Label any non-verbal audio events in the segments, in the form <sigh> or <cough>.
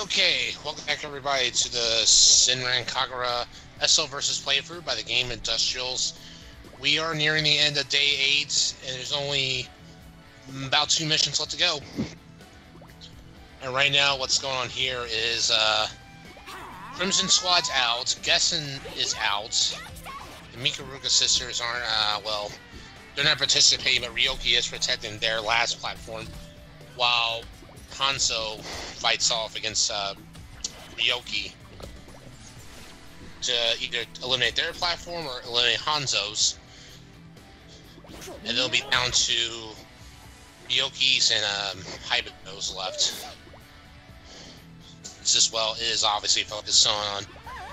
Okay, welcome back everybody to the Senran Kagura Estival versus playthrough by the Gamindustrials. We are nearing the end of day eight, and there's only about two missions left to go. And right now, what's going on here is uh, Crimson Squad's out, Gessen is out, the Mikagura sisters aren't, uh, well, they're not participating, but Ryoki is protecting their last platform, while Hanzo fights off against uh, Ryoki to either eliminate their platform or eliminate Hanzo's. And they'll be down to Ryoki's and um, left. This as well is obviously focused on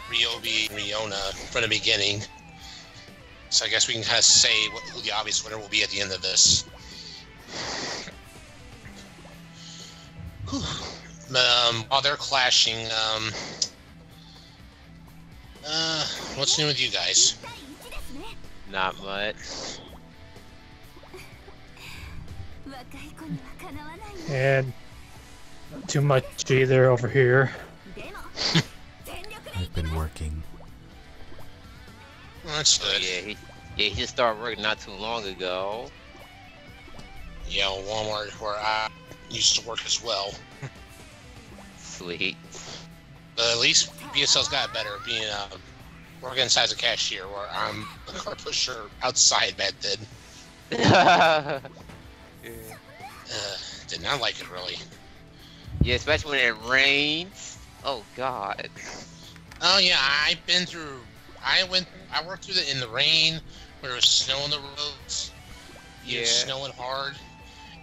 Ryobi and Ryona from the beginning. So I guess we can kind of say what, who the obvious winner will be at the end of this. Um, while they're clashing, um, uh, what's new with you guys? Not much. And not too much either over here. I've been working. Well, that's good. yeah, he, yeah, he just started working not too long ago. Yeah, Walmart, where I used to work as well. <laughs> Sweet. But at least BSL's got better being uh, working inside a cashier, where I'm a car pusher outside back then. <laughs> yeah, Uh, did not like it really. Yeah, especially when it rains. Oh God. Oh yeah, I've been through. I went. I worked through the in the rain, where it was snow on the roads. Yeah, Yeah. snowing hard.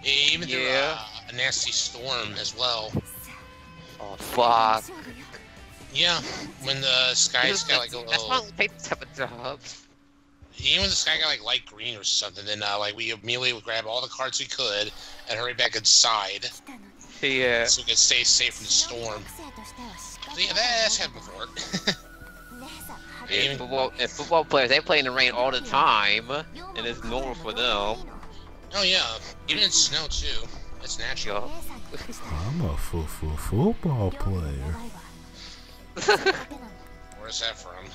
Even through Yeah. uh, a nasty storm as well. Oh fuck. Yeah, when the sky's got like a little. why we take this type of jobs. Even when the sky got like light green or something, then uh, like we immediately would grab all the cards we could and hurry back inside Yeah. so we could stay safe from the storm. So yeah, that's happened before. <laughs> Yeah, football, football players, they play in the rain all the time, and it's normal for them. oh yeah, even in snow too. It's natural. I'm a foo foo football player. <laughs> Where's that from?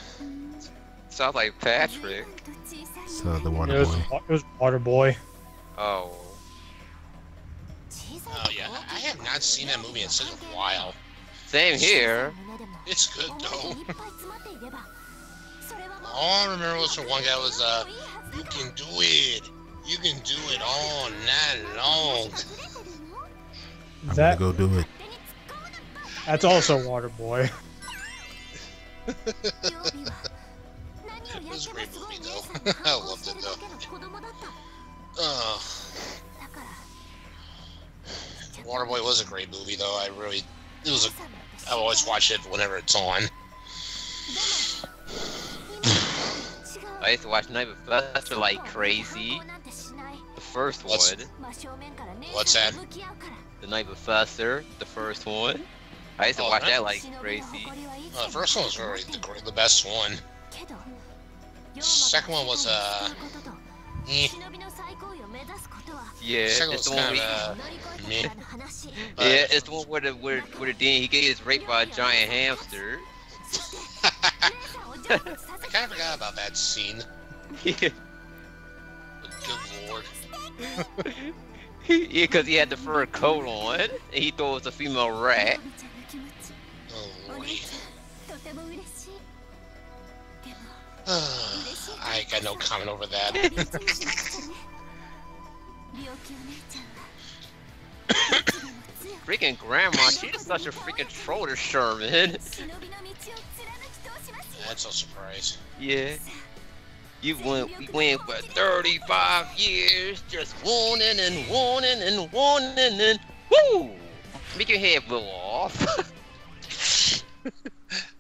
Sounds like Patrick. So the It water was, boy. it was Water Boy. Oh. Oh yeah, I have not seen that movie in such a while. Same here. It's good though. <laughs> All I remember was from one guy was uh, "You can do it, you can do it all night long." I'm That gonna go do it. that's also Water Boy. It was a great movie though. <laughs> I loved it though. Uh, Waterboy was a great movie though. I really, it was a. I always watch it whenever it's on. <sighs> I used to watch Nutty Professor like crazy. The first What's- one. What's that? The Nutty Professor. The first one. I used to Oh, watch right. that like crazy. Uh, the first one was really the, the best one. Second one was uh, eh, Yeah, second it's was the one kind where uh, <laughs> Yeah, it's the one where the where, where the dean he gets raped by a giant hamster. <laughs> I kind of forgot about that scene. <laughs> yeah, Good lord. <laughs> because he had the fur coat on, and he thought it was a female rat. Oh. <sighs> I got no comment over that. <laughs> Freaking grandma, she's such a freaking troller Sherman. <laughs> That's no surprise. yeah. You went, we went for 35 years, just wanting and wanting and wanting and woo! Make your head blow off. <laughs>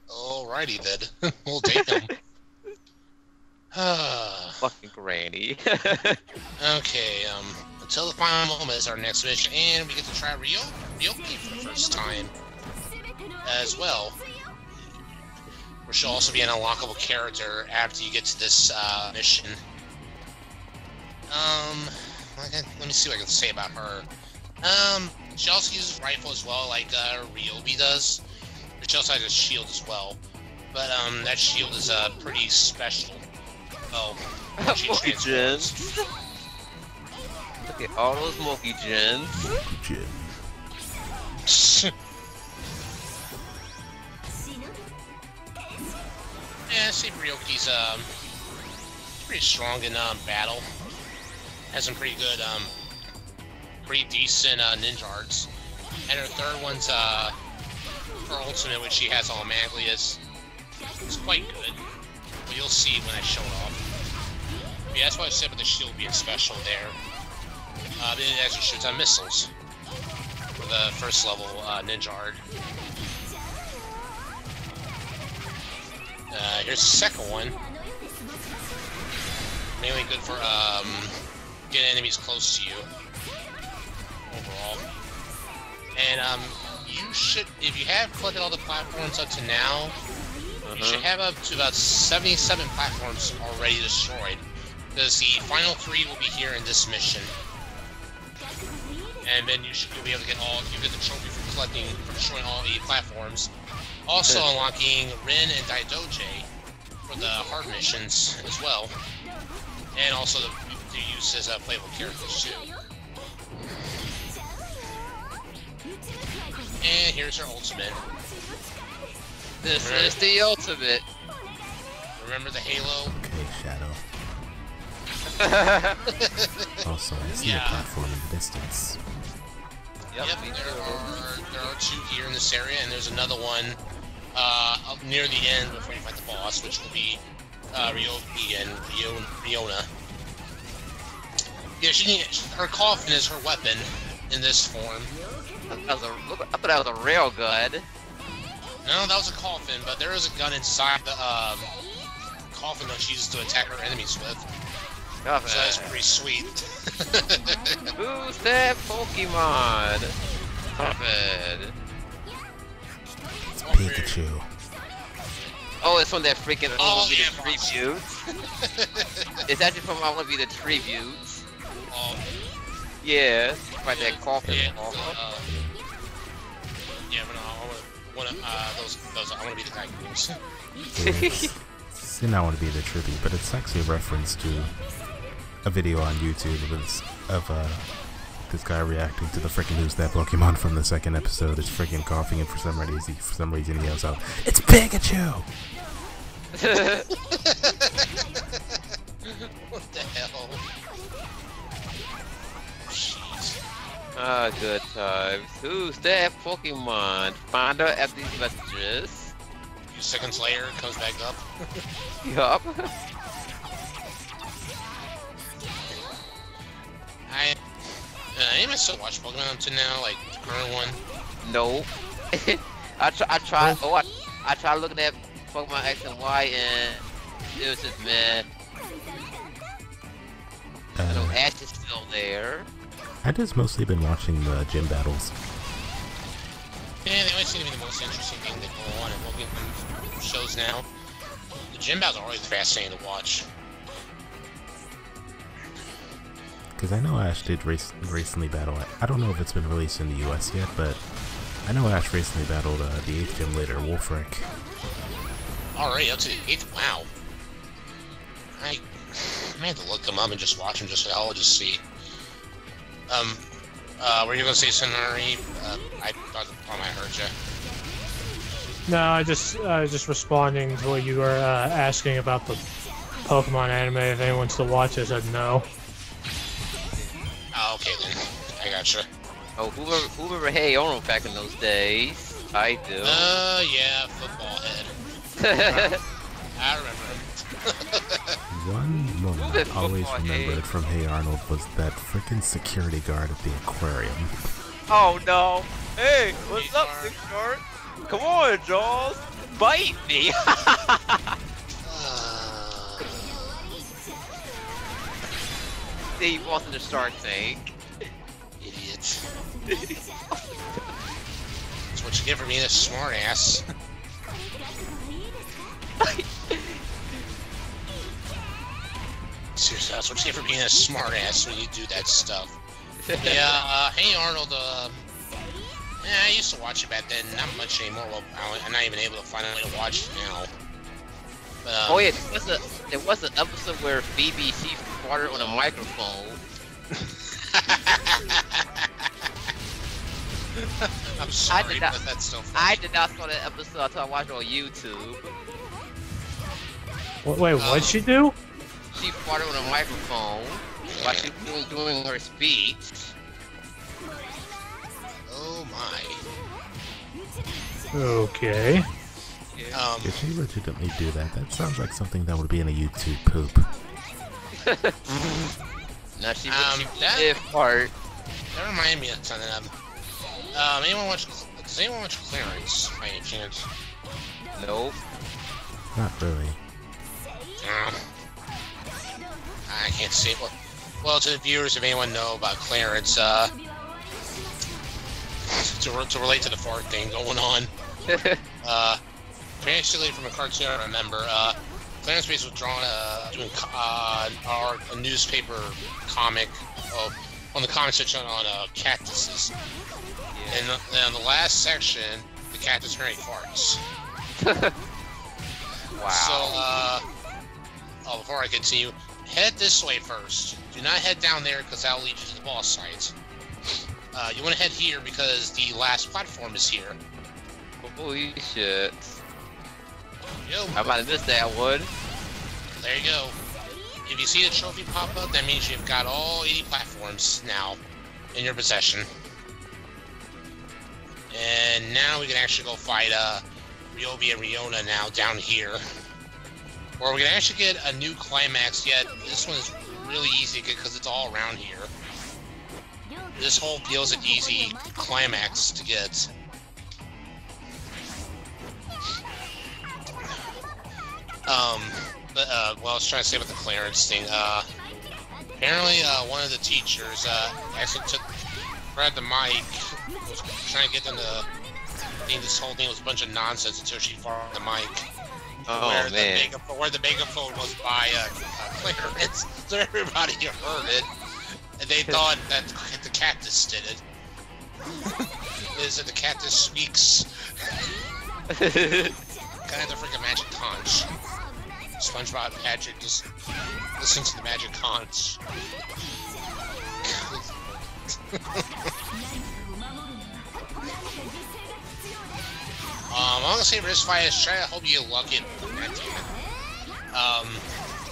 Alrighty then. <laughs> we'll take them. <sighs> Fucking granny. <laughs> okay, um, until the final moment is our next mission, and we get to try Ryo Ryoki for the first time as well. Which should also be an unlockable character after you get to this uh, mission. Um, let me see what I can say about her. Um, she also uses rifle as well, like uh, Ryobi does. But she also has a shield as well. But um, that shield is uh, pretty special. Oh, <laughs> she Monkey transforms. gens. Look at all those monkey gens. Jin. Yeah, see Ryoki's um pretty strong in um battle. Has some pretty good um pretty decent uh, ninja arts. And her third one's uh her ultimate, which she has automatically is is quite good. But you'll see when I show it off. Yeah, that's why I said with the shield being special there. Uh, it actually shoots on missiles for the first level uh, ninja art. Uh, here's the second one. Mainly good for um, getting enemies close to you. Overall. And um, you should, if you have collected all the platforms up to now, you should have up to about 77 platforms already destroyed. Because the final three will be here in this mission. And then you should be able to get all you get the trophy for collecting for destroying all eight platforms. Also unlocking Rin and Daidouji for the hard missions as well. And also the, the use as uh, playable characters too. And here's her ultimate. This is the ultimate. Remember the Halo? Okay, Shadow. <laughs> Also, I see Yeah. a platform in the distance. Yep, Yep, there are there are two here in this area, and there's another one uh, up near the end before you fight the boss, which will be uh, Ryobi and Ryo, Ryona. Yeah, she her coffin is her weapon in this form. That was a, I thought that was a rail gun. No, that was a coffin, but there is a gun inside the um, coffin that she uses to attack her enemies with. God, So that's pretty sweet. <laughs> Who's that Pokemon? It's Pikachu. Oh, it's from that freaking I Oh, wanna be yeah, the boss. tribute. <laughs> it's actually from I wanna be the tribute. um, Yeah, by that coffin. yeah, coffin. uh, yeah, but no, I want to, uh, those, those, I want to be the guy who moves. It's, it's not want to be the tribute, but it's actually a reference to a video on YouTube of, this, of uh, this guy reacting to the freaking Who's That Pokemon from the second episode. Is freaking coughing, and for some reason, for some reason, he yells out, "It's Pikachu!" <laughs> what the hell? Jeez. Ah, good times. Who's that Pokemon? Find out after these messages. A few seconds later, it comes back up. <laughs> Yup. I, uh, anybody still watch Pokemon up to now, like the current one? no. <laughs> I try. I tried. Oh, I, I tried looking at Pokemon X and Y, and it was just meh. So Uh, Ash is still there. I just mostly been watching the gym battles. Yeah, they always seem to be the most interesting thing that go on in Pokemon shows now. The gym battles are always fascinating to watch. Because I know Ash did race, recently battle. I don't know if it's been released in the US yet, but I know Ash recently battled uh, the 8th gym leader, Wulfric. Already up to the eighth. Wow. I, I may have to look them up and just watch them just for hell, just see. Um, uh, were you gonna say Sonari? Uh, I thought I heard you. No, I just I was just responding to what you were uh, asking about the Pokemon anime. If anyone still watches, I'd know. Gotcha. Oh, who remember, who remember Hey Ono back in those days? I do. Uh, yeah, football head. <laughs> I remember. <laughs> One moment I always football, remembered hey. from Hey Arnold was that freaking security guard at the aquarium. oh no! Hey, what's Hey, up, Mark. Big Shark? Come on, Jaws! Bite me! <laughs> Uh, he falls in the shark tank. Idiot. That's what you get for being a smart ass. <laughs> Seriously, that's what you get for being a smart ass when you do that stuff. Yeah, uh, hey Arnold, uh, Yeah, I used to watch it back then. Not much anymore. Well, I'm not even able to find a way to watch it now. But, um, Oh yeah, there was a there was an episode where Phoebe she farted on a microphone. <laughs> <laughs> I'm sorry, not- but that's still I did not saw that episode until I watched it on YouTube. Wait, wait what'd she do? She farted on a microphone while she was doing, doing her speech. Oh my. Okay. Um, Did she legitimately do that? That sounds like something that would be in a YouTube poop. <laughs> Now she, Um, she that- did fart. that reminded me of something. Um, um, anyone watch? Does anyone watch Clarence by any chance? Nope. Not really. Um, I can't see. Well, well, to the viewers, if anyone know about Clarence, uh, to, re- to relate to the fart thing going on, <laughs> uh, basically from a cartoon I remember, uh, Clarence Bates was drawn uh, doing uh, our a newspaper comic uh, on the comic section on uh, cactuses. And then and the last section, the cactus Mary farts. <laughs> wow. So, uh, oh, before I continue, head this way first. Do not head down there because that'll lead you to the boss site. Uh, you want to head here because the last platform is here. Holy shit. Yo, I might have missed that one. there you go. If you see the trophy pop up, that means you've got all 80 platforms now in your possession. And now we can actually go fight uh, Ryobi and Ryona now down here. Or we can actually get a new climax yet. This one is really easy to get because it's all around here. This whole deal is an easy climax to get. Um, but, uh, well, I was trying to say about the Clarence thing. Uh, apparently, uh, one of the teachers, uh, actually took, grabbed the mic, was trying to get them to think this whole thing was a bunch of nonsense until she farted the mic. Oh where man. The megaphone, where the megaphone was by uh, uh, Clarence, <laughs> so everybody heard it, and they <laughs> thought that the cactus did it. Is that the cactus speaks? <laughs> Kind of the freaking magic conch. SpongeBob Patrick just listen to the magic conch. Um, I'm gonna say fight is try to hope you luck it. Um,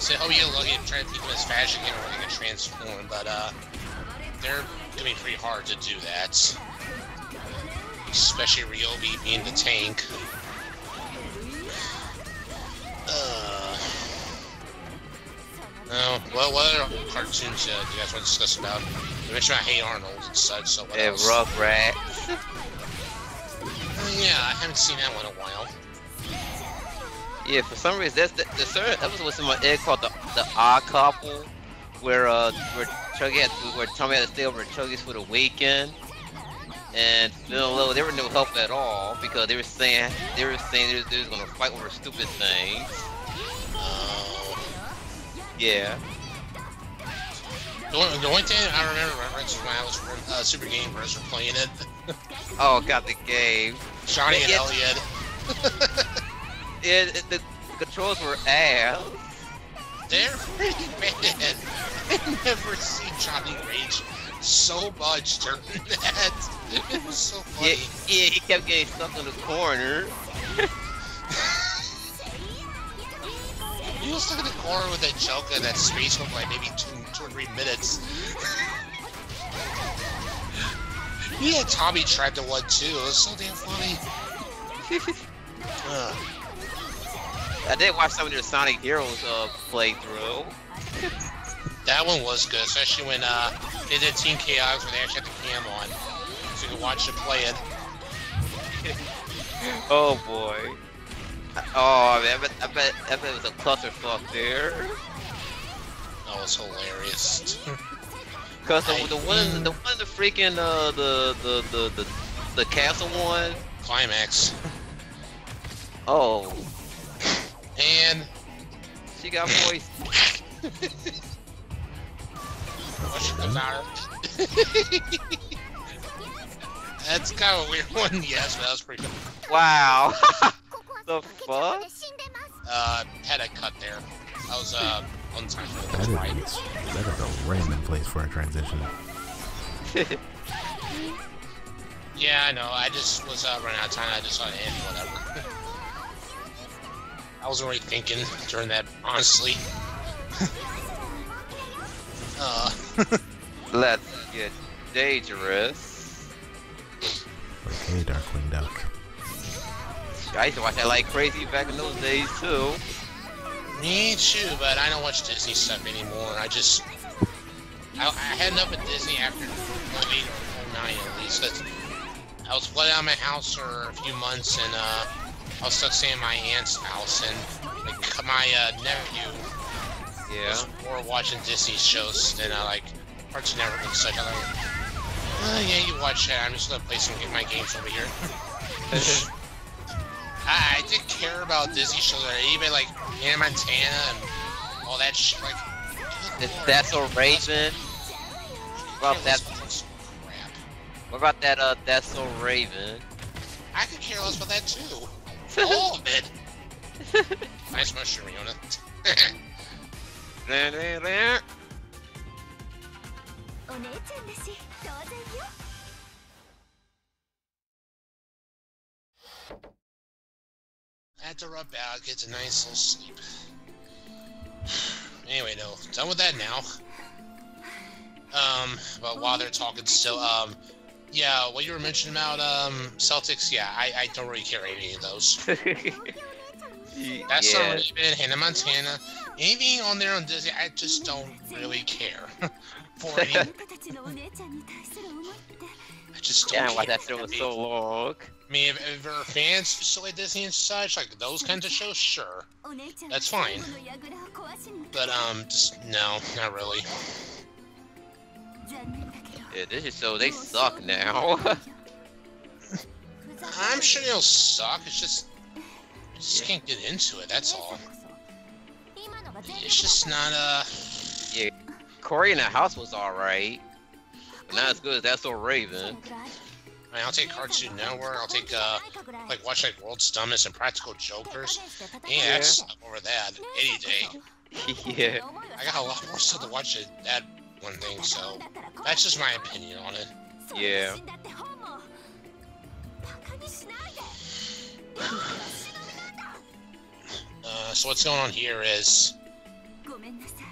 say hope you luck it. Try to keep him as fast as you can when they can transform, but uh, they're gonna be pretty hard to do that. Especially Ryobi being the tank. Oh, well, what other cartoons uh, do you guys want to discuss about? You mentioned I hate Arnold and such, so what Yeah, else? rough rat. Uh, yeah, I haven't seen that one in a while. Yeah, for some reason that's the, the certain episode was in my egg called the the Odd Couple, where uh where Chuckie had where Tommy had to stay over at Chuckie's for the weekend, and no, no, there was no help at all because they were saying they were saying they was, they was gonna fight over stupid things. Uh, Yeah. the, only, the only thing I remember reference when I was uh, Super Game Bros. were playing it. <laughs> Oh, got the game. Johnny and <laughs> Yeah. Elliot. Yeah, it, the controls were ass. They're pretty bad. <laughs> I've never seen Johnny rage so much during that. It was so Yeah, funny. yeah, he kept getting stuck in the corner. He was stuck in the corner with that joke and that space for like maybe two, two or three minutes. <laughs> he had Tommy trapped to one too. It was so damn funny. <laughs> Uh, I did watch some of their Sonic Heroes uh, playthrough. that one was good, especially when uh, they did Team Chaotix where they actually had the cam on, so you could watch them play it. <laughs> Oh boy. Oh man, I bet, I bet, I bet it was a clusterfuck there. That was hilarious. <laughs> Cause the, I- the one, the one, the freaking uh, the, the the the the castle one. Climax. <laughs> Oh, And she got voice. what she comes. That's kind of a weird <laughs> one, yes, but that was pretty good. Wow. The fuck? Uh, had a cut there. I was, uh, on time for that. Is, right. That is a random place for a transition. <laughs> Yeah, I know. I just was uh, running out of time. I just thought, eh, whatever. <laughs> I wasn't really thinking during that, honestly. <laughs> uh, Let's get dangerous. Like, hey, Darkwing Duck. I used to watch that like crazy back in those days too. me too, but I don't watch Disney stuff anymore. I just, I, I had enough of Disney after 08 or 09 at least. I was flooded out of my house for a few months, and uh, I was stuck staying at my aunt's house, and like my uh, nephew Yeah. was more watching Disney shows than I like Cartoon Network and such. I'm like, uh, yeah, you watch that. I'm just gonna play some of my games over here. <laughs> <laughs> I, I did care about Disney shows, like, even like Hannah Montana and all that shit. Like, good Is lord, that so man, Raven? What about that? that's crap. What about that? Uh, that's so Raven. I could care less about that too. <laughs> All of it. nice mushroom, Ryona. After rub out. gets a nice little sleep. <sighs> Anyway, though, done with that now. Um, but while they're talking still, um, yeah, what you were mentioning about, um, Celtics, yeah, I, I don't really care any of those. <laughs> That's yeah. not even Hannah Montana. Anything on there on Disney, I just don't really care. <laughs> For any... <laughs> I just don't yeah, care. why that show was so long. I mean, if, if there are fans still like Disney and such, like those kinds of shows, sure. That's fine. But, um, just, no, not really. Yeah, this is so they suck now. <laughs> I'm sure they'll suck, it's just... I just can't get into it, that's all. It's just not, uh... Yeah, Corey in the House was alright. Not as good as That's So Raven. Mean, I'll take Cartoon Nowhere. I'll take uh, like watch like World's Dumbest and Practical Jokers. Yeah, that's over that any day. <laughs> yeah. I got a lot more stuff to watch at that one thing. So that's just my opinion on it. Yeah. <sighs> Uh, so what's going on here is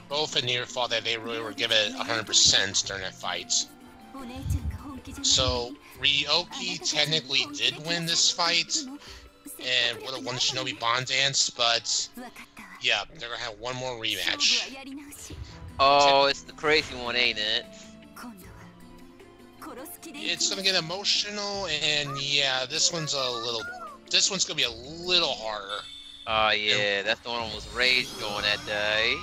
both near thought that they really were given it 100% during that fight. So Ryoki technically did win this fight and would have won Shinobi Bon Dance, but yeah, they're gonna have one more rematch. Oh, it's the crazy one, ain't it? It's gonna get emotional, and yeah, this one's a little. This one's gonna be a little harder. Oh yeah, that's the one that was rage going that day.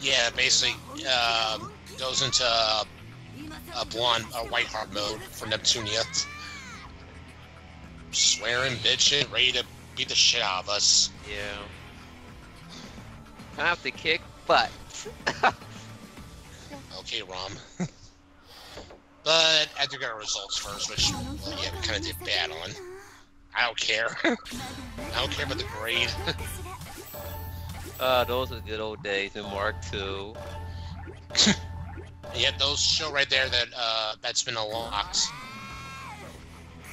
Yeah, basically um, goes into uh, a blonde, a white heart mode for Neptunia. Swearing, bitching, ready to beat the shit out of us. Yeah. Time to kick butt. <laughs> Okay, Rom. but I have to get our results first, which well, yeah, we kind of did bad on. I don't care. <laughs> I don't care about the grade. <laughs> Uh, those are good old days in Mark II. Yet those show right there that uh, that's been a unlocked.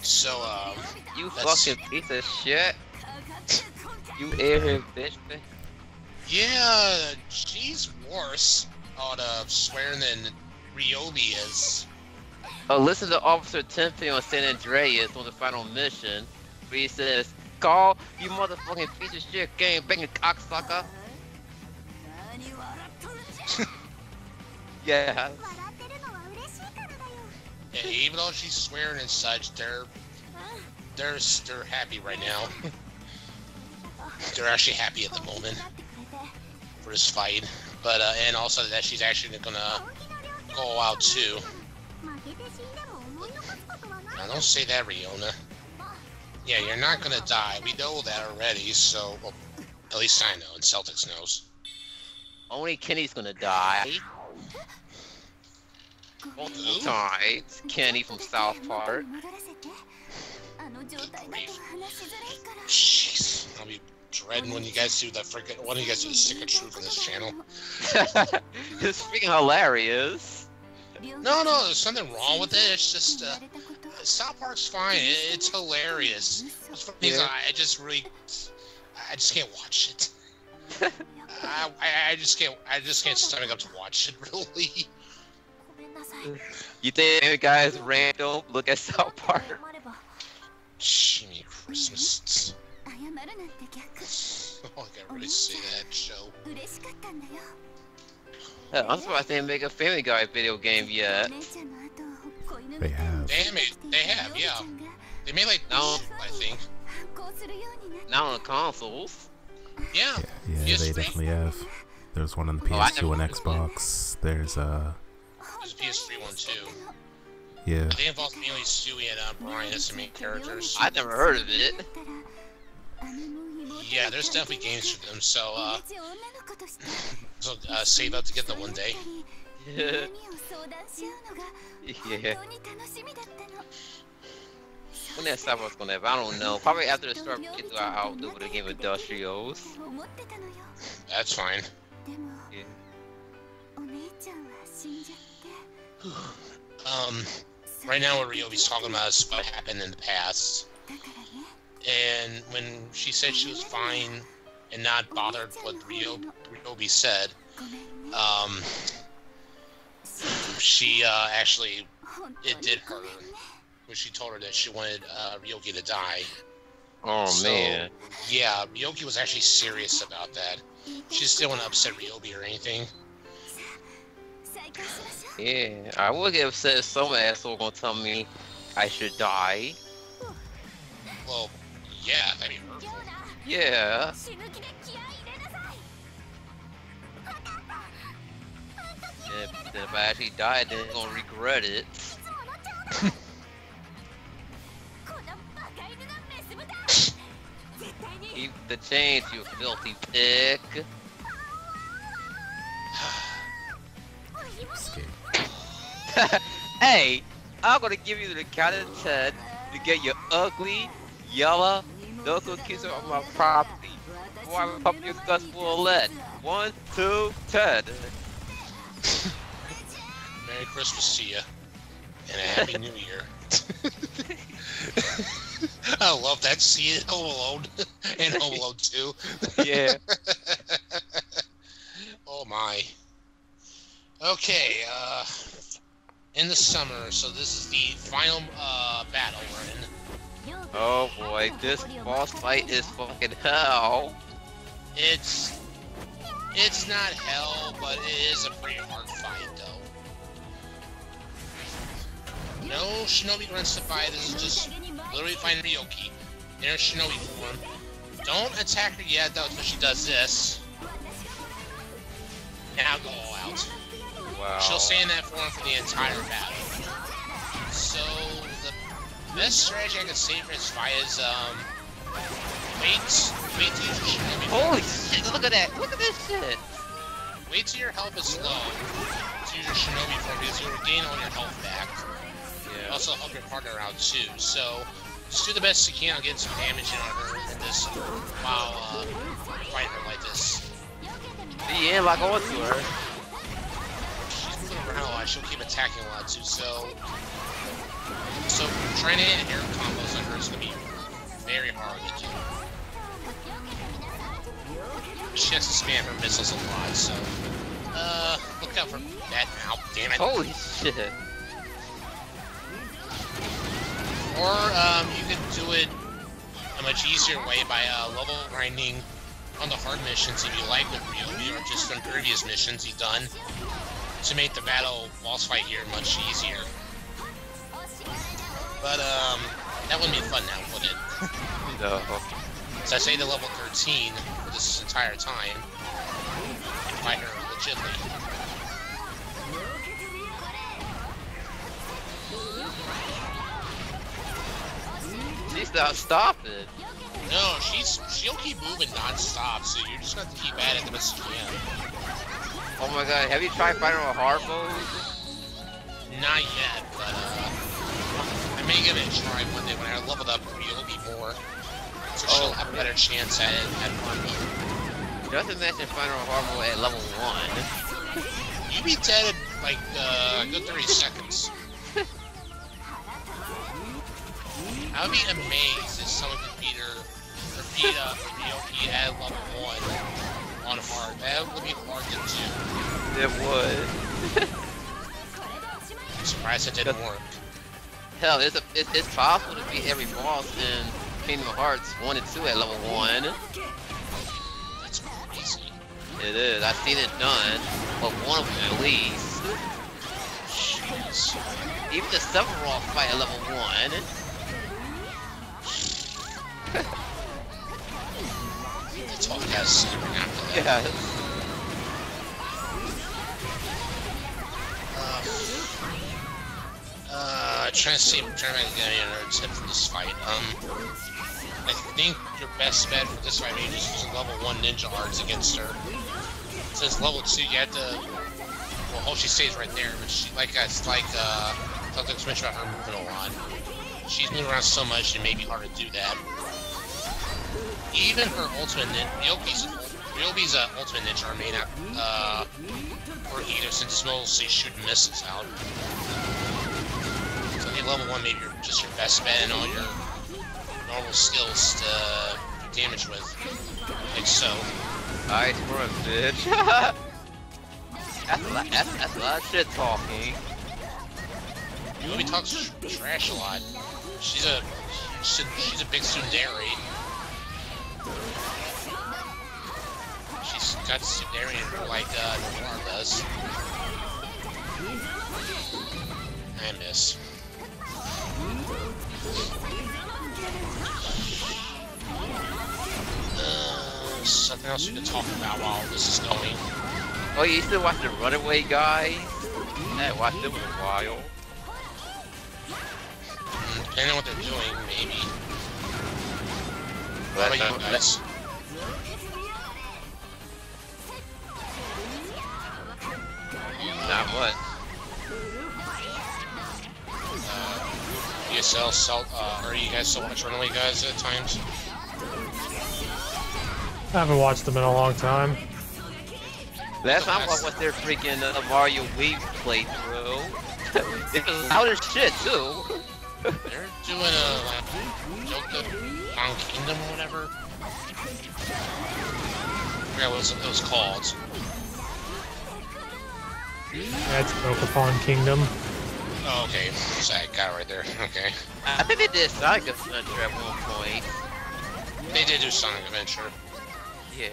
So um, You That's- fucking piece of shit. You airhead bitch. yeah, she's worse on uh, swearing than Ryobi is. Oh, listen to Officer Tempe on San Andreas on the final mission, where he says, "Call you motherfucking piece of shit, gang banging cocksucker." <laughs> Yeah. Yeah, even though she's swearing and such, they're they're they're happy right now. they're actually happy at the moment for this fight, but uh, and also that she's actually gonna go out too. Now don't say that, Ryona. Yeah, you're not gonna die. We know that already. So, well, at least I know, and Celtics knows. Only Kenny's gonna die. Alright, Kenny from South Park. Jeez, I'll be dreading when you guys do that freaking. When you guys do the stick of truth on this channel. <laughs> it's freaking hilarious. No, no, there's something wrong with it. It's just uh, South Park's fine. It, it's hilarious. It's yeah. I, I just really, I just can't watch it. I, I just can't. I just can't stomach up to watch it. <laughs> Really. You think the guys Randall, look at South Park? Jimmy Christmas. <laughs> oh, I can't really see that show. I'm surprised they didn't make a Family Guy video game yet. They have. Damn it, they have, yeah. They made like no, I think. Not on consoles. Yeah. Yeah, yeah they definitely have. There's one on the PS2 oh, and Xbox. There's uh. There's PS3 one too. Yeah. They involve mainly Stewie and uh, Brian as the main characters. I've never heard of it. Yeah, there's definitely games for them. So uh, so uh, save up to get them one day. <laughs> yeah. yeah. When that stuff was gonna happen, I don't know. Probably after the start, I'll do it again with Industrials. That's fine. Yeah. <sighs> um, right now what Ryobi's talking about is what happened in the past. And when she said she was fine and not bothered what Ryobi, Ryobi said, um, she uh, actually, it did hurt her when she told her that she wanted uh, Ryoki to die. Oh so, man. Yeah, Ryoki was actually serious about that. She still didn't want to upset Ryobi or anything. Yeah, I would get upset if some asshole gonna tell me I should die. Well, yeah, that'd. Yeah. If, if I actually died, then I'm gonna regret it. <laughs> Keep the change, you filthy pig. <sighs> Escape. hey, I'm gonna give you the count of ten to get your ugly, yellow, knuckle kisser on my property. Before I pump your guts full of lead. One, two, ten. Merry Christmas to you, and a Happy New Year. <laughs> <laughs> <laughs> I love that. It, Home Alone, <laughs> and Home Alone 2. Yeah. <laughs> oh my. Okay, uh, in the summer, so this is the final uh, battle we're in. Oh boy, this boss fight is fucking hell. It's it's not hell, but it is a pretty hard fight, though. No Shinobi runs to fight. This is just literally fighting Ryoki in her Shinobi form. Don't attack her yet, though, until she does this. Now go all out. Wow. She'll stay in that form for the entire battle. So the best strategy I can say for this fight is um wait wait till your Shinobi Holy shit, look at that. Look at this shit. Wait till your health is low to use your shinobi form because you'll regain all your health back. Yeah. Also help your partner out too. So just do the best you can on getting some damage in on her in this while uh, fighting her like this. Yeah, like onto her. She's moving around a lot. She'll keep attacking a lot too. So so trying to hit air combos on her is gonna be very hard to do. She has to spam her missiles a lot. So uh, look out for that now. Damn it. Holy shit. Or um, you could do it a much easier way by uh, level grinding on the hard missions if you like with Ryobi, or just on previous missions you've done to make the battle boss fight here much easier. But um, that wouldn't be fun now, would it? <laughs> No. So I say to level 13 for this entire time and fight her legitly. She's not stopping. No, she's she'll keep moving non-stop, so you're just gonna have to keep at it the best you can. Oh my god, have you tried fighting on hard mode? not yet, but uh, I may give it a try one day when I leveled up Ryobi more. So she'll Oh. have a better chance at it at farming. Just imagine Final Harmony at level 1. You'd be dead in like uh, a good 30 seconds. I would be amazed if someone could beat her or beat up Ryobi at level 1 on hard. That would be hard to do. It would. I'm surprised it didn't work. Hell, it's, a, it's, it's possible to beat every boss in Kingdom Hearts 1 and 2 at level 1. That's crazy. It is. I've seen it done. But one of them at least. Jeez. Even the Sephiroth fight at level 1. That's all he has after that. Yeah. Uh, trying to see, trying to get any other tip for this fight. Um, I think your best bet for this fight maybe just using level one ninja arts against her. Since level two, you have to. Well, oh, she stays right there, but she like it's like uh, to mentioned about her moving a lot. She's moving around so much, it may be hard to do that. Even her ultimate ninja, Ryobi's Ryobi's uh, ultimate ninja may not uh, work either, since it's mostly shooting missiles out. So I think level one maybe you're just your best bet and all your normal skills to do damage with. Like so. Nice run, bitch. <laughs> that's, a lot, that's, that's a lot of shit talking. Ruby talks tr- trash a lot. She's a she's a, big tsundere. She's got her like uh, Noir does. I miss. Uh, something else we can talk about while this is going. Oh, you still watch the Runaway guys? I haven't watched them in a while. Mm, Depending on what they're doing, maybe. What But, about uh, you guys? Not much. Uh, ESL, sell, uh, or you guys still watch Runaway Guys at times? I haven't watched them in a long time. Last time I watched their freaking uh, Mario Wii playthrough. <laughs> it was loud as shit too. They're doing a like Yoka on Kingdom or whatever. I forgot what it it was called. That's Pokemon Kingdom. Oh, okay. Sorry, I got it right there. <laughs> Okay. I think they did Sonic Adventure at one point. They did do Sonic Adventure. Yeah.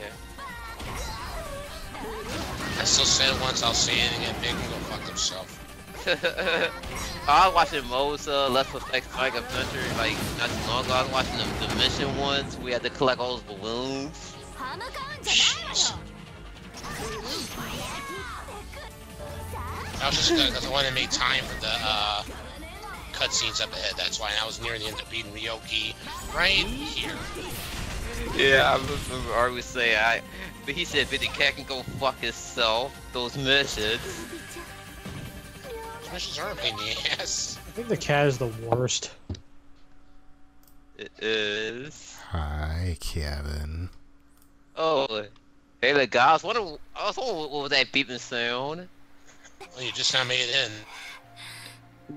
I still said it once, I'll say it again. Make them go fuck themselves. <laughs> I was watching Mo's uh, Let's Effect Sonic Adventure like not too long ago. I was watching the, the mission ones. We had to collect all those balloons. <laughs> I was just because I wanted to make time for the uh, cutscenes up ahead. That's why I was near the end of beating Ryoki right here. Yeah, I remember Ari would say I, but he said Big the Cat can go fuck himself. Those missions. Those missions are a pain in the ass. I think the cat is the worst. It is. Hi, Kevin. Oh, hey, the guys. What? a- I was wondering what was that beeping sound? Well, you just now made it in.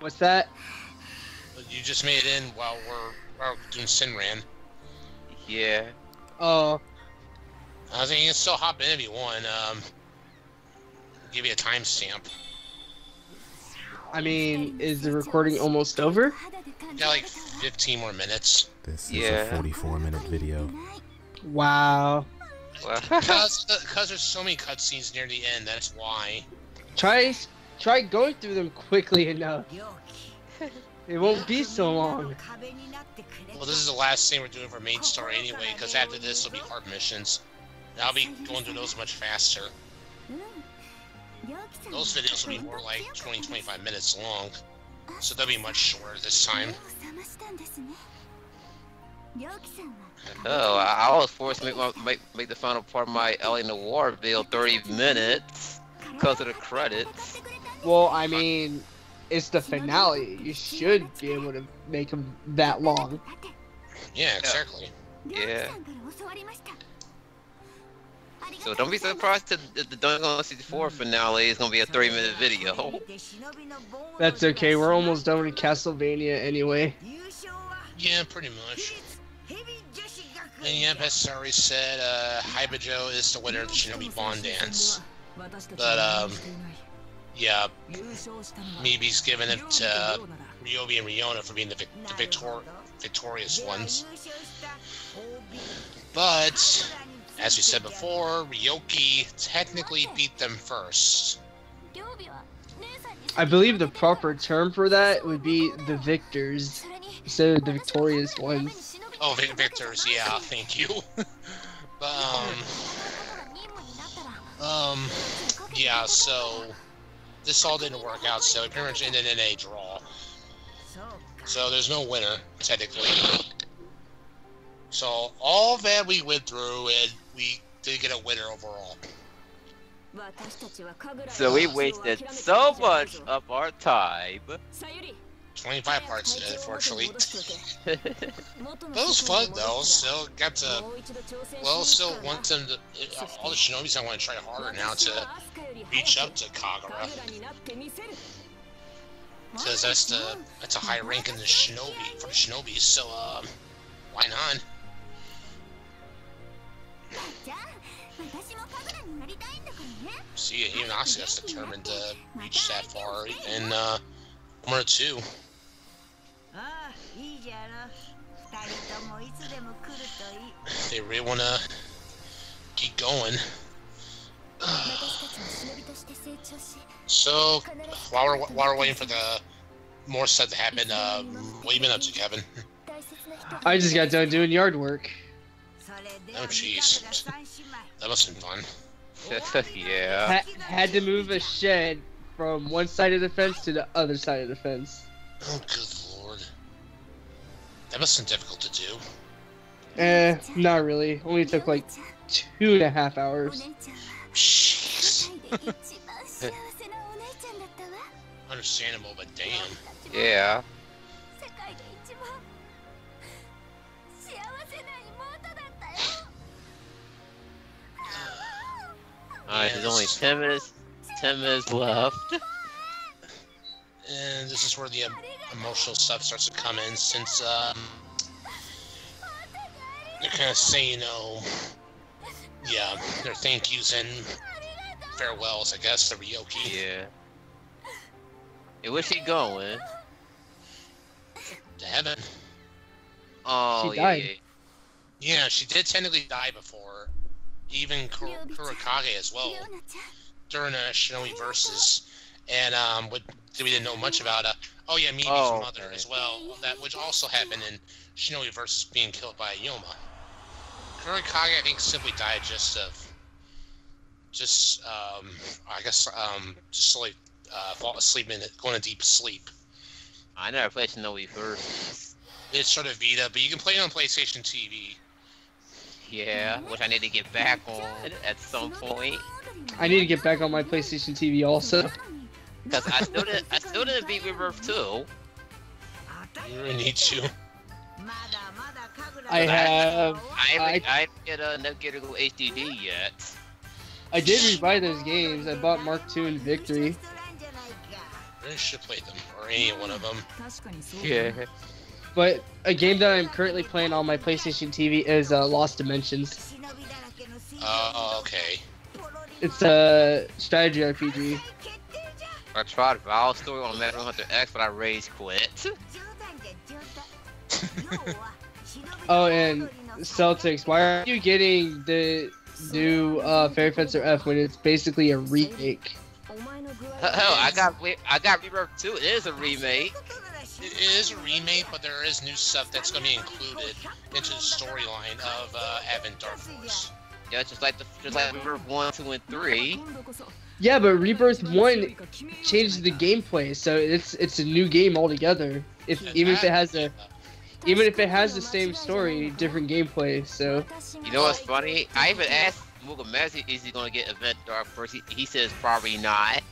What's that? You just made it in while we're, while we're doing Senran. Yeah. Oh, I think you can still hop in if you want. Um, give you a timestamp. I mean, is the recording almost over? Got like 15 more minutes. This is Yeah. a 44 minute video. Wow. Well, <laughs> <laughs> Because because uh, there's so many cutscenes near the end, that's why. Try, try going through them quickly enough. It won't be so long. Well, this is the last thing we're doing for main story anyway, because after this will be hard missions. And I'll be going through those much faster. Those videos will be more like 20, 25 minutes long. So they'll be much shorter this time. Oh, I, I was forced to make, my, make make the final part of my L.A. Noire video 30 minutes. because of the credits. Well, I mean, it's the finale. You should be able to make them that long. Yeah, exactly. Yeah. So don't be surprised to the, the Dragon Ball 64 finale is gonna be a 30 minute video. That's okay. We're almost done with Castlevania anyway. Yeah, pretty much. And as already said, uh, is the winner of the Shinobi Bon Dance. But, um, yeah, Mibi's given it to Ryobi and Ryona for being the, vic- the victor- victorious ones. But, as we said before, Ryoki technically beat them first. I believe the proper term for that would be the victors instead of the victorious ones. Oh, Vic- victors, yeah, thank you. <laughs> um, um, yeah, so this all didn't work out, so it pretty much ended in a draw. So there's no winner, technically. So all that we went through, and we did get a winner overall. So we wasted so much of our time. 25 parts, unfortunately. That was fun, though. Still got to, well, still want them to, all the Shinobis I want to try harder now to reach up to Kagura. Because that's the, that's a high rank in the Shinobi, for the Shinobis, so, um, why not? See, even Asuka's determined to reach that far in, uh, Number two. They really want to keep going. So, while we're, while we're waiting for the more stuff to happen, uh, what you been up to, Kevin? I just got done doing yard work. Oh, jeez. That must have been fun. <laughs> yeah. Ha- had to move a shed from one side of the fence to the other side of the fence. Oh, good lord. That must have been difficult to do. Eh, not really. Only took like two and a half hours. Jeez. <laughs> Understandable, but damn. Yeah. <sighs> Alright, there's only 10 minutes 10 minutes left. And this is where the um, emotional stuff starts to come in since um, they're kind of saying, you know, yeah, their thank yous and farewells, I guess, to Ryoki. Yeah. Hey, where's he going? To heaven. Oh, She yeah, died. yeah. Yeah, she did technically die before. Even Kur- Kurokage as well. During a Shinobi Versus. And um, what we didn't know much about, uh, oh yeah, Mibi's Oh, mother okay. as well. That which also happened in Shinobi Versus being killed by Yoma. Kurokage, I think, simply died just of, just um, I guess um, just like uh, fall asleep in it, going to deep sleep. I never played Shinobi first. It's sort of Vita, but you can play it on PlayStation TV. Yeah, which I need to get back on at some point. I need to get back on my PlayStation TV also. Cause I still didn't, I still didn't beat Rebirth 2. You really need to. I have. I haven't, I- I, didn't get a Never Get to Go HDD yet. I did rebuy those games. I bought Mark II and Victory. really should play them, or any one of them. Yeah. But a game that I'm currently playing on my PlayStation TV is uh, Lost Dimensions. Oh, okay. It's a strategy RPG. I tried Valve Story on Metal Hunter X, but I rage quit. <laughs> Oh, and Celtics, why are you getting the new uh, Fairy Fencer F when it's basically a remake? Hell, I got I got Rebirth 2. It is a remake. It is a remake, but there is new stuff that's going to be included into the storyline of uh, Advent Dark Force. Yeah, just like the just like Rebirth 1, 2, and 3. Yeah, but Rebirth One changed the gameplay, so it's it's a new game altogether. If even if it has a even if it has the same story, different gameplay. So You know what's funny? I even asked Mugamezi is he gonna get Advent Dark Force? He, he says probably not.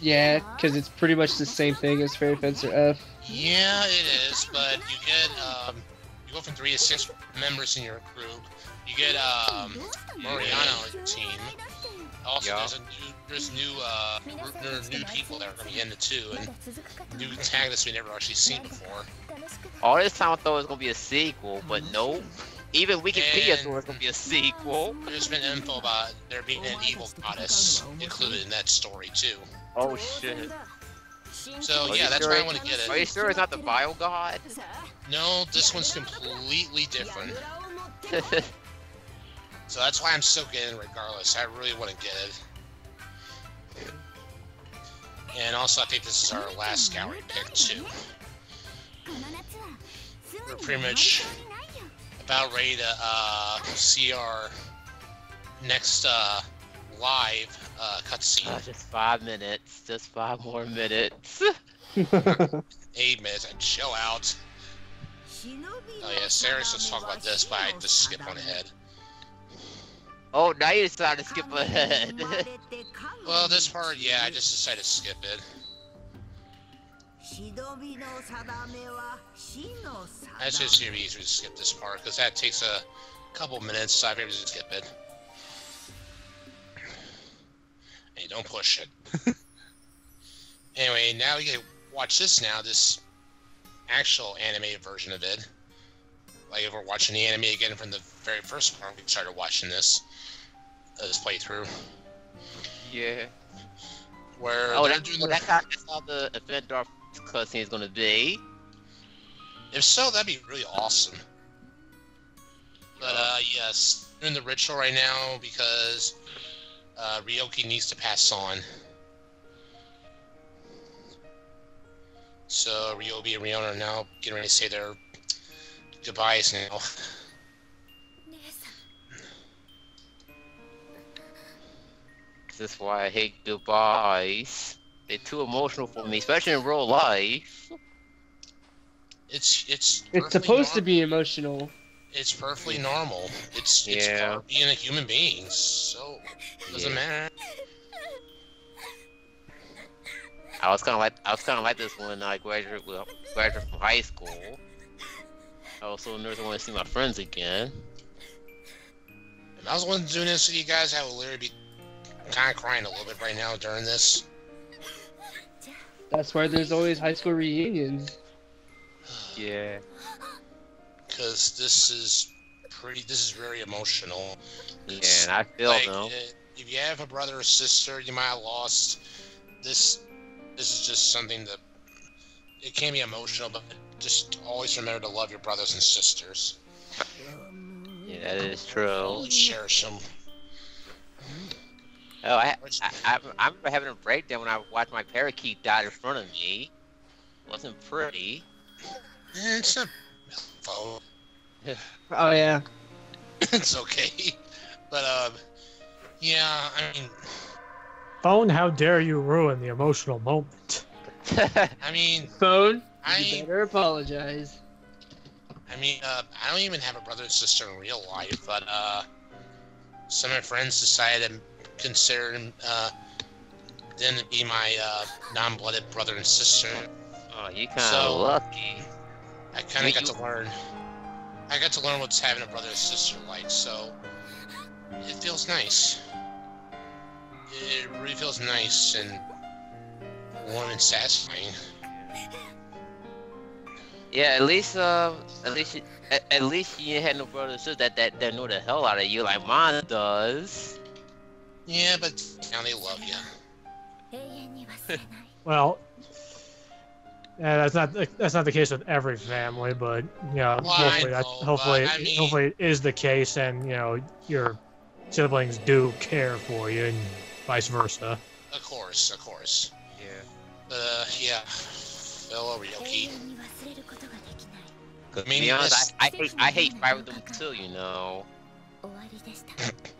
Yeah, because it's pretty much the same thing as Fairy Fencer F. Yeah, it is, but you get um, you go from three to six members in your group. You get um, Mariana on your team. Also, Yeah. there's a new, there's new, uh, there are new people that are going to be in it too, and new antagonists we never actually seen before. All this time I thought it was gonna be a sequel, but nope. Even Wikipedia And- thought it was gonna be a sequel. There's been info about there being an evil goddess included in that story too. Oh shit. So Are yeah, that's sure why I want to get it. Are you sure it's not the Bio God? No, this one's completely different. <laughs> So that's why I'm still getting it regardless. I really want to get it. And also, I think this is our last scouring pick too. We're pretty much about ready to uh, see our next uh, live uh, cutscene. Uh, just five minutes. Just five more minutes. <laughs> Eight minutes and chill out. Oh yeah, Sarah's just talk about this, but I just skip on ahead. Oh, now you decided to skip ahead. <laughs> Well, this part, yeah, I just decided to skip it. That's just gonna be easier to skip this part because that takes a couple minutes, so I figured just skip it. Hey, don't push it. <laughs> anyway, now you can watch this now, this actual animated version of it. Like if we're watching the anime again from the very first part, we started watching this, this playthrough, yeah. where Oh, that, doing well, the- that's, how, that's how the Advent Dark cutscene is gonna be. If so, that'd be really awesome. But uh, yes, doing the ritual right now because uh, Ryoki needs to pass on. So Ryobi and Ryona are now getting ready to say their goodbyes now. <laughs> is why I hate goodbyes. They're too emotional for me, especially in real life. It's it's it's perfectly supposed to be emotional. It's perfectly normal. It's it's Yeah. part of being a human being, so it doesn't Yeah. matter. I was kind of like I was kind of like this when I graduated well, graduated from high school. I was so nervous I wanted to see my friends again. And I was the one doing this with you guys, I would literally be kind of crying a little bit right now during this. That's why there's always high school reunions. <sighs> Yeah. because this is pretty. This is very emotional. Yeah, It's and I feel like, them. uh, if you have a brother or sister you might have lost, this this is just something that it can be emotional, but just always remember to love your brothers and sisters. Yeah, that is true. Always cherish them. Oh, I, I, I, I remember having a breakdown when I watched my parakeet die in front of me. It Wasn't pretty. Eh, It's not. Oh, Oh yeah. <laughs> it's okay. But um, yeah. I mean, Phone, how dare you ruin the emotional moment? I mean, Phone. You I better apologize. I mean, uh, I don't even have a brother and sister in real life, but uh, some of my friends decided to consider uh, them to be my uh, non-blooded brother and sister. oh, you kind of So- lucky. I kind of got you- to learn. I got to learn what's having a brother and sister like, so it feels nice. It really feels nice and warm and satisfying. Yeah, at least, uh, at least, you, at, at least you had no brother or sister that, that that know the hell out of you like mine does. Yeah, but now they love you. <laughs> Well, yeah, that's not that's not the case with every family, but you know, Well, hopefully, know, but hopefully, I mean- hopefully it is the case, and you know, your siblings do care for you, and vice versa. Of course, of course. Yeah. Uh, yeah, fellow Ryoki. To mean, be honest, I, I hate I hate fight with them too. You know. <laughs>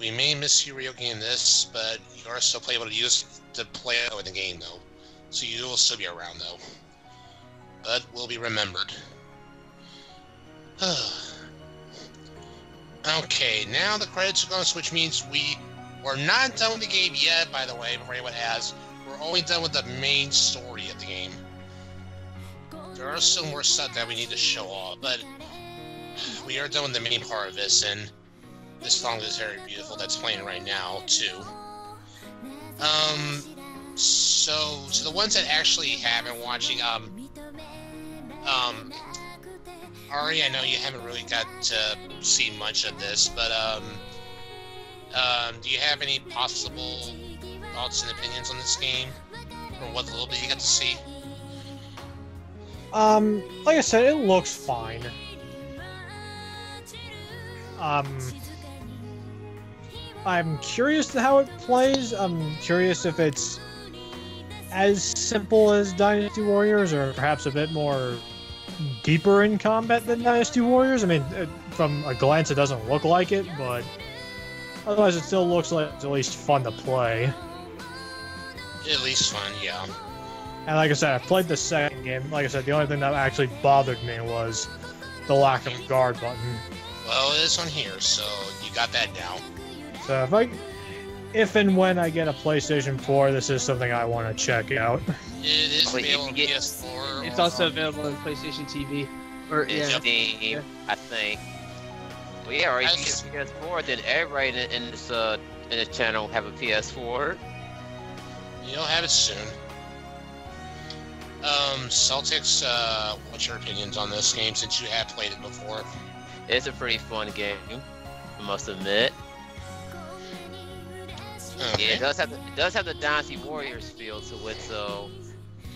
We may miss you, Ryoki, in this, but you are still able to use to play in the game, though. So you will still be around, though. But will be remembered. <sighs> Okay, now the credits are going to switch means we we're not done with the game yet. By the way, before anyone asks, we're only done with the main story of the game. There are some more stuff that we need to show off, but <sighs> we are done with the main part of this, and this song is very beautiful. That's playing right now too. Um, so to the ones that actually have been watching, um, um, Ari, I know you haven't really got to see much of this, but um, um, do you have any possible thoughts and opinions on this game, or what little bit you got to see? Um, like I said, it looks fine. Um, I'm curious to how it plays. I'm curious if it's as simple as Dynasty Warriors, or perhaps a bit more deeper in combat than Dynasty Warriors. I mean, it, from a glance, it doesn't look like it, but otherwise, it still looks like it's at least fun to play. At least fun, yeah. And like I said, I played the second game. Like I said, the only thing that actually bothered me was the lack of guard button. Well, it is on here, so you got that now. So if I, if and when I get a PlayStation 4, this is something I want to check out. It is Wait, available on get- PS4. It's or- also available on PlayStation TV. Or It's yeah. Steam, I think. But yeah, or if That's- you get a PS4, then everybody in, in this uh in this channel have a PS4. You'll have it soon. Um, Celtics, uh, what's your opinions on this game since you have played it before? It's a pretty fun game, I must admit. Yeah, it does have the, it does have the Dynasty Warriors feel to it, so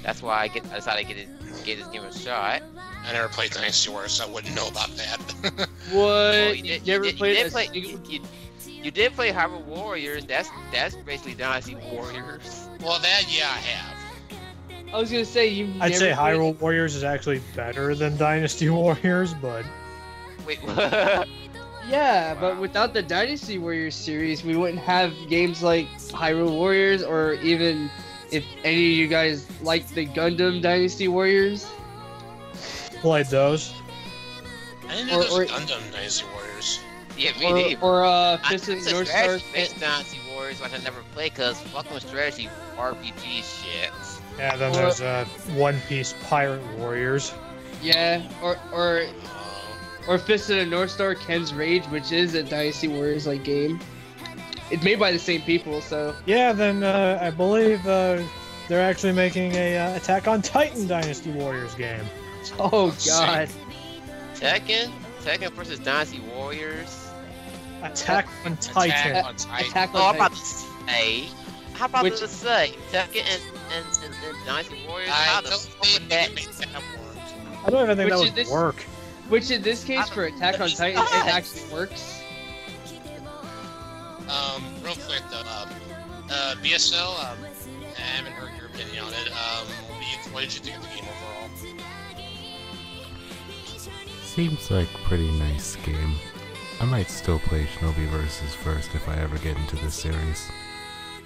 that's why I get I decided to get it get this game a shot. I never played Dynasty Warriors, so I wouldn't know about that. <laughs> What? Well, you, did- never did- played did a play, you, you, you did play Hyrule Warriors. That's that's basically Dynasty Warriors. well, that, yeah, I have. I was gonna say you. I'd say never played- Hyrule Warriors is actually better than Dynasty <laughs> Warriors, but Wait, <laughs> what? Yeah, Wow. but without the Dynasty Warriors series, we wouldn't have games like Hyrule Warriors, or even if any of you guys like the Gundam Dynasty Warriors. played those. I didn't know Or- there was or- Gundam Dynasty Warriors. yeah, me or, neither. or uh, I Fist of it's North Star. strategy-based Dynasty Warriors, which I never played because fucking strategy RPG shit. Yeah, then Or- there's uh, One Piece Pirate Warriors. Yeah, or or or Fist of the North Star Ken's Rage, which is a Dynasty Warriors like game. It's made by the same people, so Yeah, then uh, I believe uh, they're actually making a uh, Attack on Titan Dynasty Warriors game. oh Let's see. god. Tekken, Tekken versus Dynasty Warriors. Attack on Titan. Attack on Titan. Attack Oh, I'm about to say. How about Which- to say Tekken and and, and, and Dynasty Warriors? How I the don't fuck think that? that work. I don't even think that would this- work. Which in this case for Attack on Titan, it actually works. Um, real quick though, um, uh, BSL, um, I haven't heard your opinion on it. Um, what, do you, what did you think of the game overall? Seems like pretty nice game. I might still play Shinobi Versus first if I ever get into this series.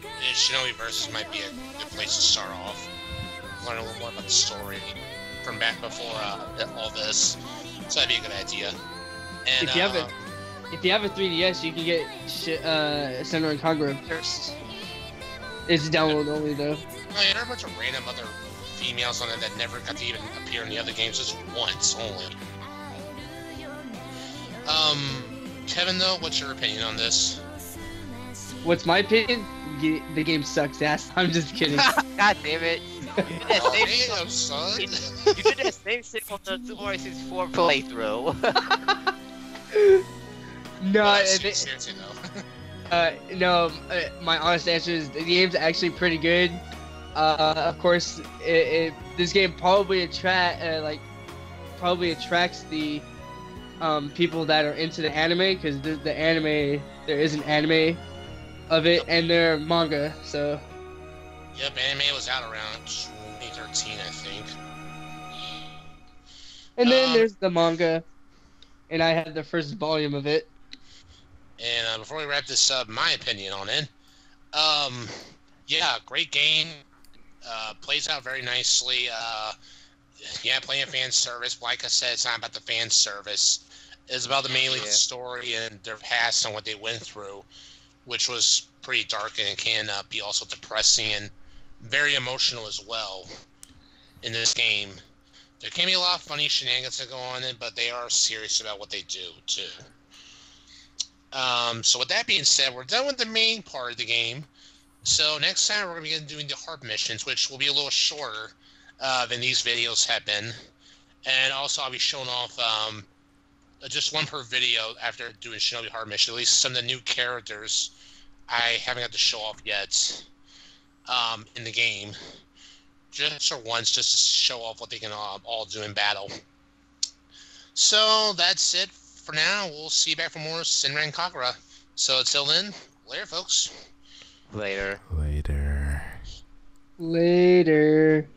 Yeah, Shinobi Versus might be a good place to start off. Learn a little more about the story from back before uh, all this. So that'd be a good idea. And If you have uh, it- If you have a 3DS, you can get sh- uh, Senran Kagura first. It's download only though. yeah, there are a bunch of random other females on it that never got to even appear in the other games, just once only. Um, Kevin, though, what's your opinion on this? What's my opinion? The game sucks ass. <laughs> I'm just kidding. <laughs> God damn it! You did that same damn, on- son. you did that same shit on the Super Mario 64 playthrough. no, Uh, seriously, it- <laughs> uh, no. Uh, my honest answer is the game's actually pretty good. Uh, of course, it, it, this game probably attract uh, like probably attracts the um, people that are into the anime because the, the anime there is an anime of it and they're manga. So Yep, anime was out around 2013, I think. and then Um, there's the manga, and I had the first volume of it. And uh, before we wrap this up, my opinion on it. Um, yeah, great game. Uh, plays out very nicely. Uh, yeah, playing fan service. Like I said, it's not about the fan service. It's about the mainly Yeah. the story and their past and what they went through, which was pretty dark and can uh, be also depressing and very emotional as well. In this game, there can be a lot of funny shenanigans that go on in, but they are serious about what they do too. Um, so with that being said, we're done with the main part of the game. So next time we're going to be doing the Heart Missions, which will be a little shorter uh, than these videos have been. And also I'll be showing off um, just one per video after doing Shinobi Heart mission. At least some of the new characters I haven't got to show off yet um, in the game. Just for once, just to show off what they can uh, all do in battle. So that's it for now. We'll see you back for more Senran Kagura. So until then, later, folks. Later. Later. Later.